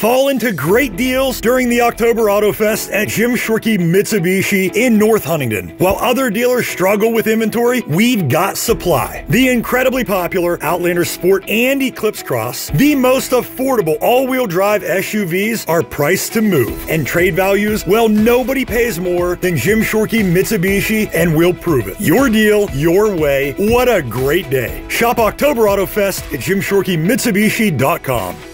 fall into great deals during the October Auto Fest at Jim Shorkey Mitsubishi in North Huntingdon. While other dealers struggle with inventory, we've got supply. The incredibly popular Outlander Sport and Eclipse Cross, the most affordable all-wheel drive SUVs are priced to move. And trade values, well, nobody pays more than Jim Shorkey Mitsubishi and we'll prove it. Your deal, your way. What a great day. Shop October Auto Fest at jimshorkeymitsubishi.com.